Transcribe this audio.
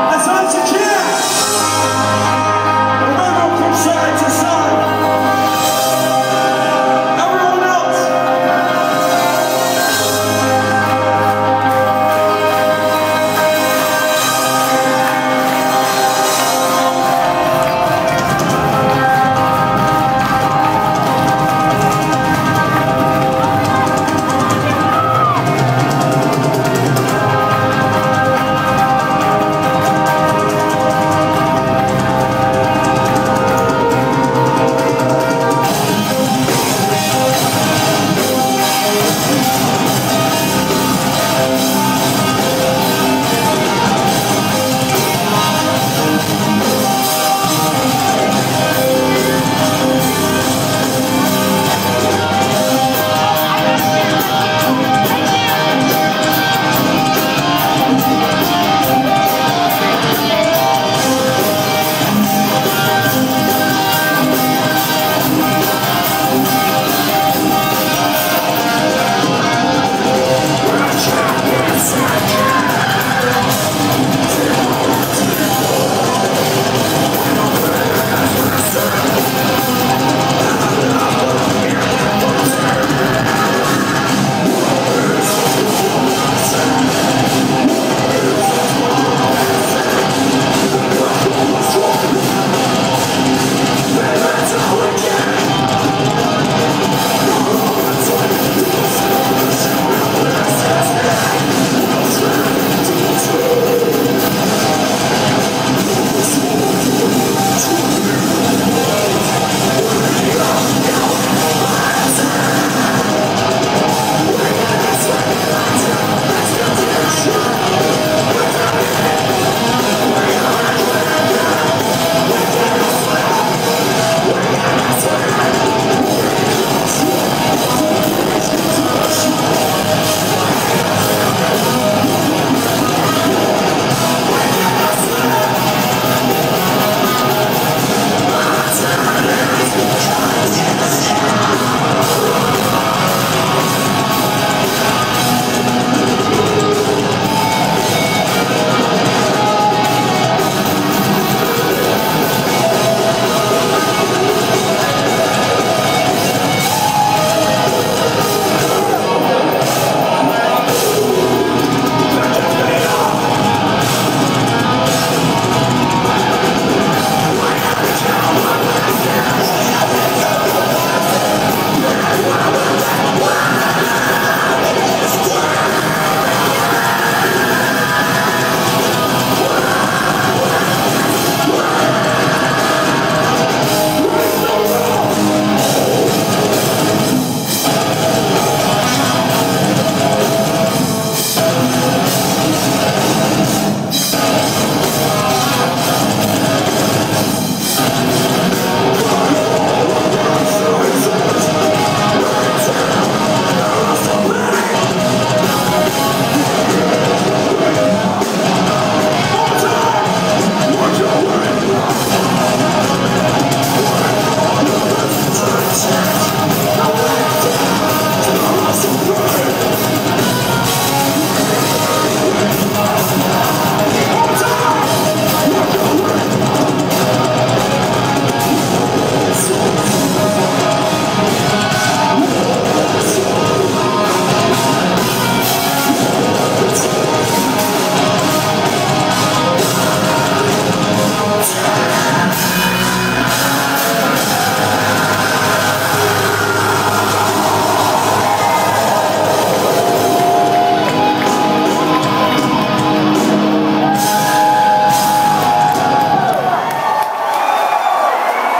Nazywam się